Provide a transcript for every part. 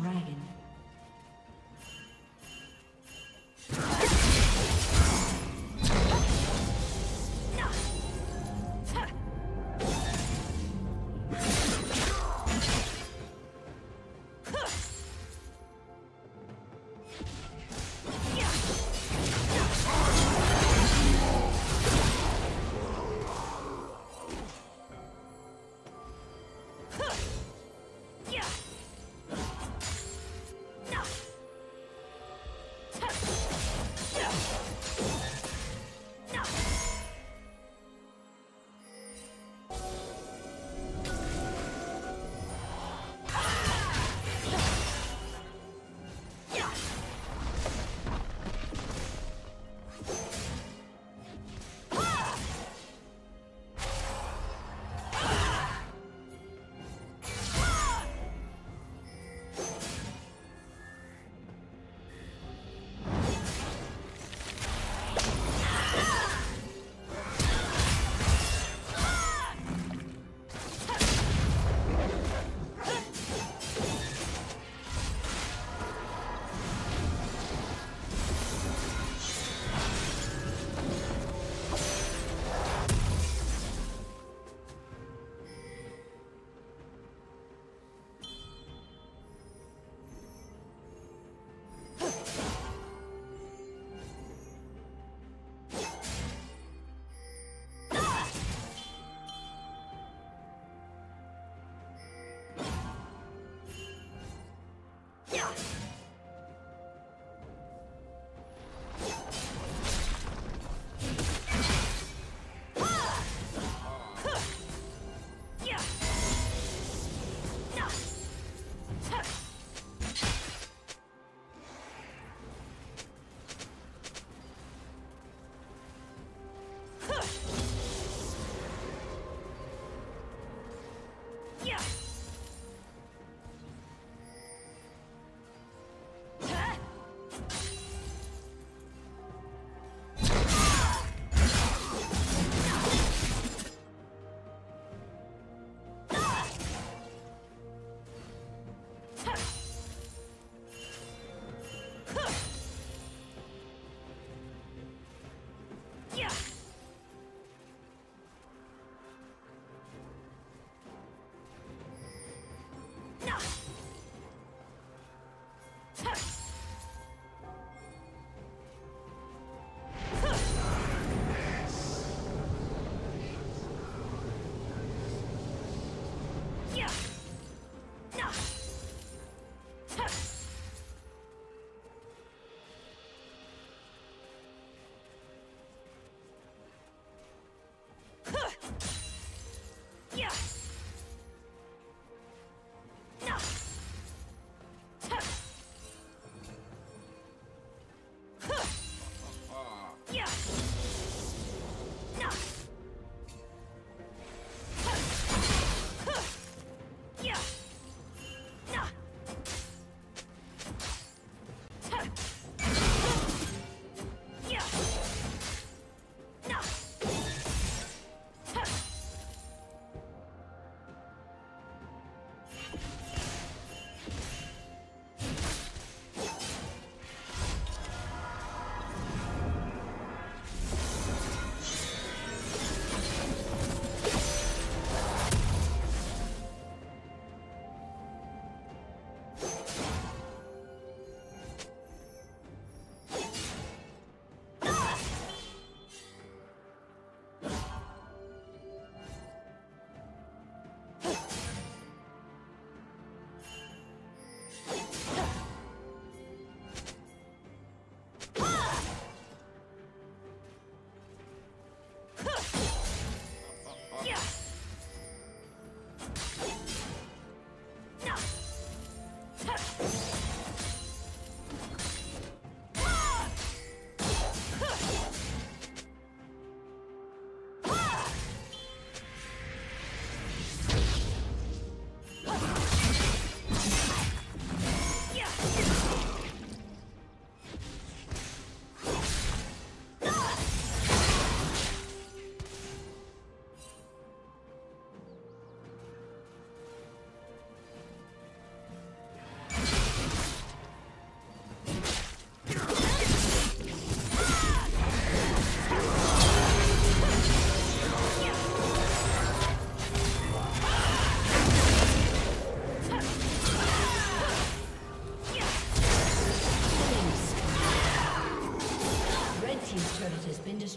dragon.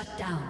Shut down.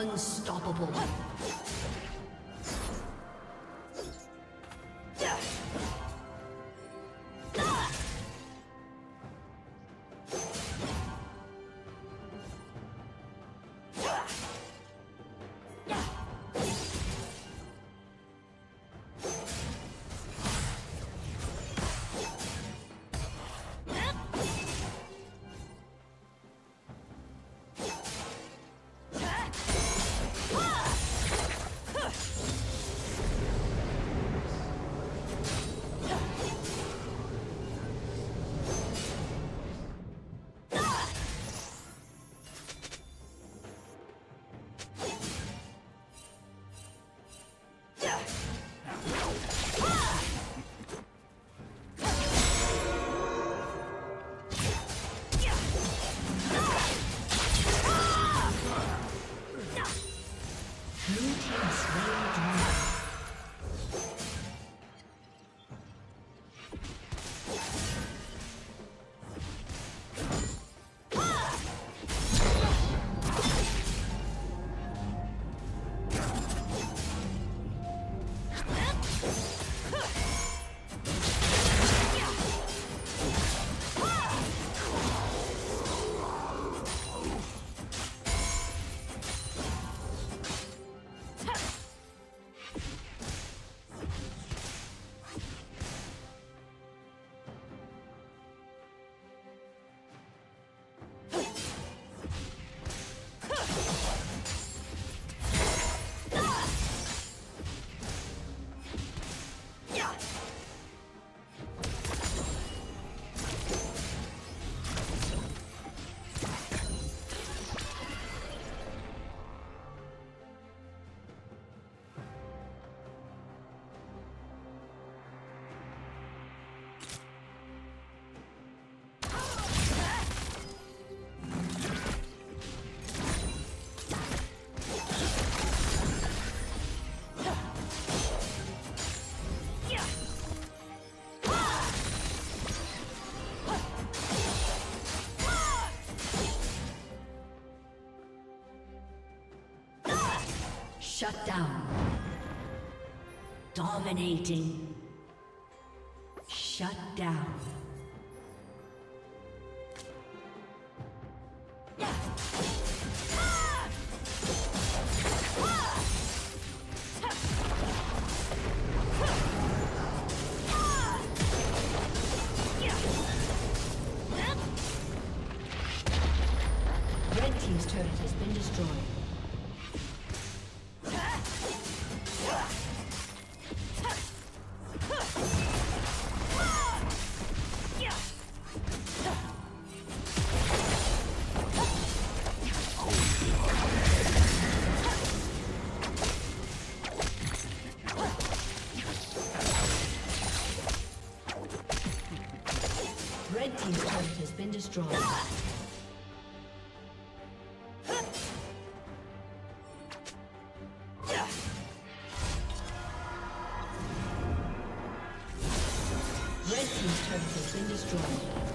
Unstoppable. Blue team slain. Shut down. Dominating. Shut down. Red Team's turret has been destroyed. Destroyed.